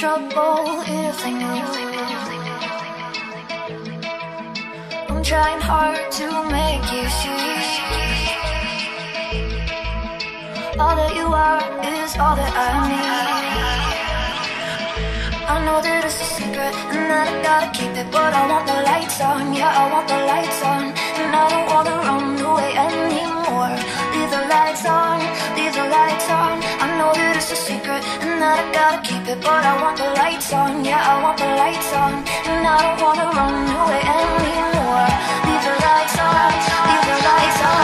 trouble if they knew. I'm trying hard to make you see. All that you are is all that I need. I know that it's a secret and that I gotta keep it, but I want the lights on, yeah, I want the lights on, and I don't wanna run away anymore. Leave the lights on, leave the lights on. I know that it's a secret that I gotta keep it, but I want the lights on, yeah, I want the lights on, and I don't wanna run away anymore. Leave the lights on, leave the lights on.